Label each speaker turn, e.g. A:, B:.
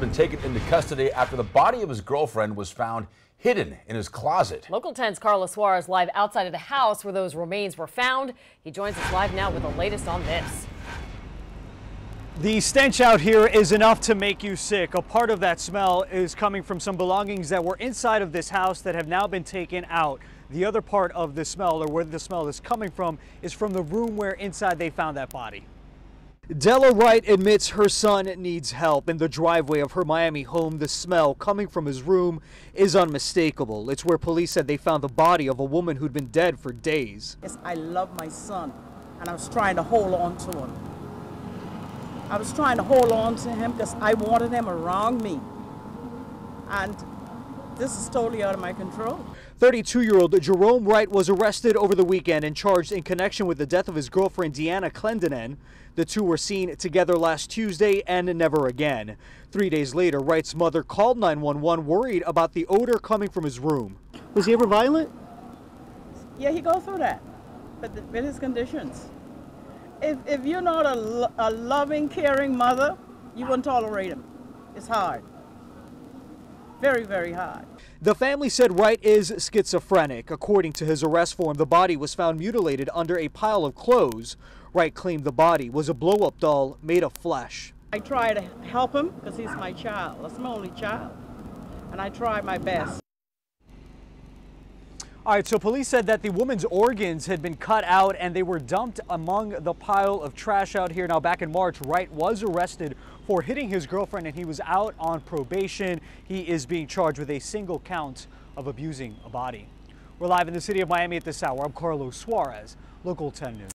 A: been taken into custody after the body of his girlfriend was found hidden in his closet.
B: Local 10's Carlos Suarez live outside of the house where those remains were found. He joins us live now with the latest on this.
C: The stench out here is enough to make you sick. A part of that smell is coming from some belongings that were inside of this house that have now been taken out. The other part of the smell, or where the smell is coming from, is from the room where inside they found that body. Della Wright admits her son needs help. In the driveway of her Miami home, the smell coming from his room is unmistakable. It's where police said they found the body of a woman who'd been dead for days.
D: Yes, I love my son, and I was trying to hold on to him. I was trying to hold on to him because I wanted him around me. And this is totally out of my control.
C: 32-year-old Jerome Wright was arrested over the weekend and charged in connection with the death of his girlfriend Deanna Clendenin. The two were seen together last Tuesday and never again. Three days later, Wright's mother called 911 worried about the odor coming from his room. Was he ever violent?
D: Yeah, he goes through that, but the, with his conditions. If, if you're not a, lo a loving, caring mother, you wouldn't tolerate him. It's hard. Very, very high.
C: The family said Wright is schizophrenic. According to his arrest form, the body was found mutilated under a pile of clothes. Wright claimed the body was a blow-up doll made of flesh.
D: I try to help him because he's my child. That's my only child. And I try my best.
C: All right, so police said that the woman's organs had been cut out and they were dumped among the pile of trash out here. Now, back in March, Wright was arrested for hitting his girlfriend and he was out on probation. He is being charged with a single count of abusing a body. We're live in the city of Miami at this hour. I'm Carlos Suarez, Local 10 News.